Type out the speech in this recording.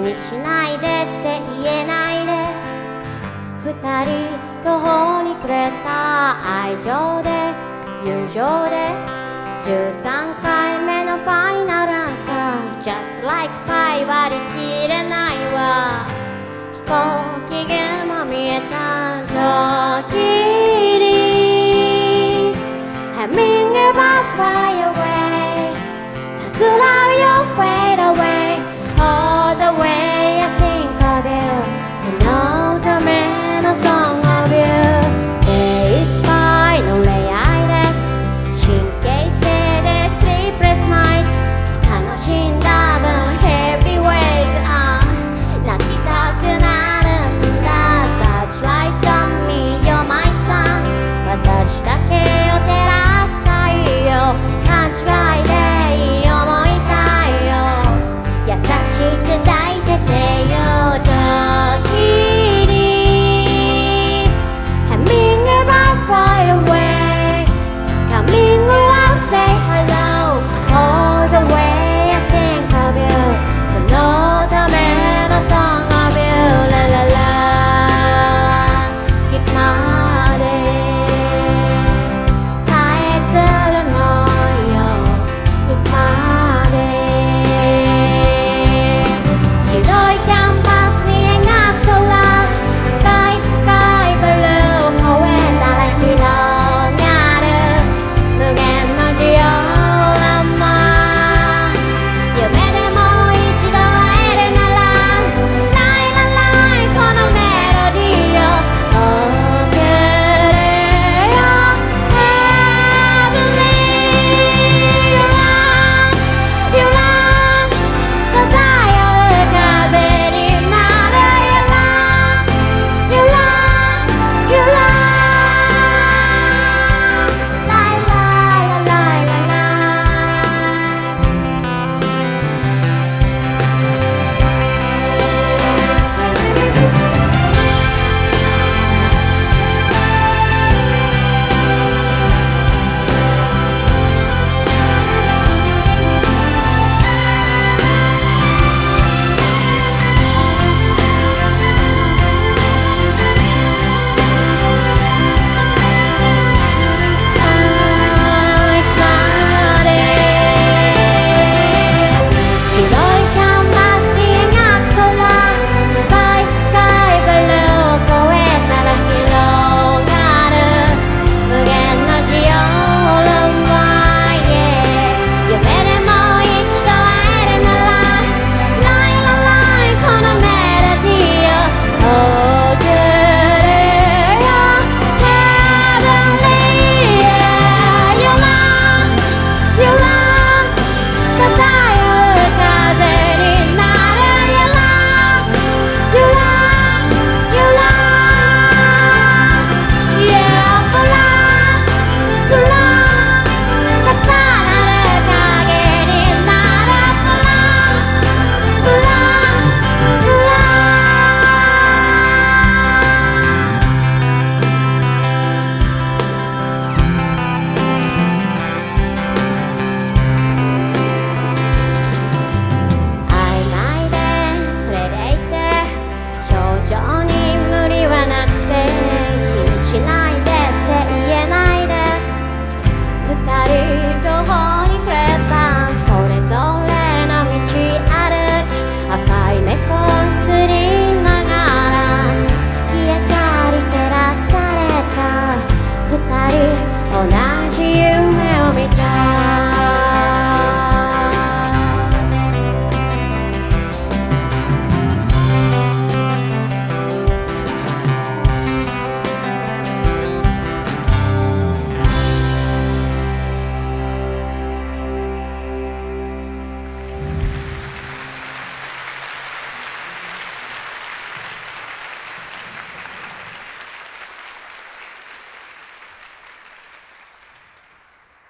気にしないでって言えないで。二人途方に暮れた愛情で友情で13回目のファイナルアンサー。Just like pie 割り切れないわ。飛行機雲見えた時に。Humming about fire